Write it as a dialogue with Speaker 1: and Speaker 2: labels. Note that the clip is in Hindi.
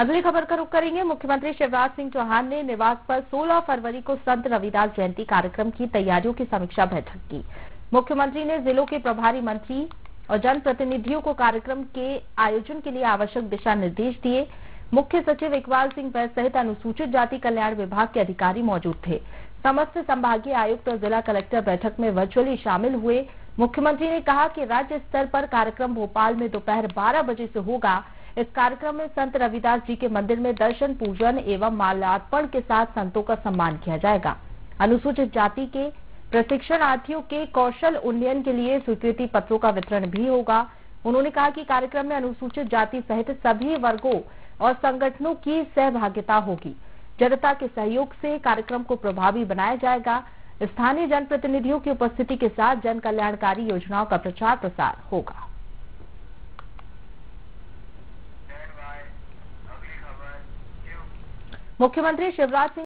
Speaker 1: अगली खबर का रुख करेंगे। मुख्यमंत्री शिवराज सिंह चौहान ने निवास पर 16 फरवरी को संत रविदास जयंती कार्यक्रम की तैयारियों की समीक्षा बैठक की। मुख्यमंत्री ने जिलों के प्रभारी मंत्री और जनप्रतिनिधियों को कार्यक्रम के आयोजन के लिए आवश्यक दिशा निर्देश दिए। मुख्य सचिव इकबाल सिंह बैस सहित अनुसूचित जाति कल्याण विभाग के अधिकारी मौजूद थे। समस्त संभागीय आयुक्त और जिला कलेक्टर बैठक में वर्चुअली शामिल हुए। मुख्यमंत्री ने कहा कि राज्य स्तर पर कार्यक्रम भोपाल में दोपहर 12 बजे से होगा। इस कार्यक्रम में संत रविदास जी के मंदिर में दर्शन, पूजन एवं माल्यार्पण के साथ संतों का सम्मान किया जाएगा। अनुसूचित जाति के प्रशिक्षणार्थियों के कौशल उन्नयन के लिए स्वीकृति पत्रों का वितरण भी होगा। उन्होंने कहा कि कार्यक्रम में अनुसूचित जाति सहित सभी वर्गों और संगठनों की सहभागिता होगी। जनता के सहयोग से कार्यक्रम को प्रभावी बनाया जाएगा। स्थानीय जनप्रतिनिधियों की उपस्थिति के साथ जन कल्याणकारी योजनाओं का प्रचार प्रसार होगा। मुख्यमंत्री शिवराज सिंह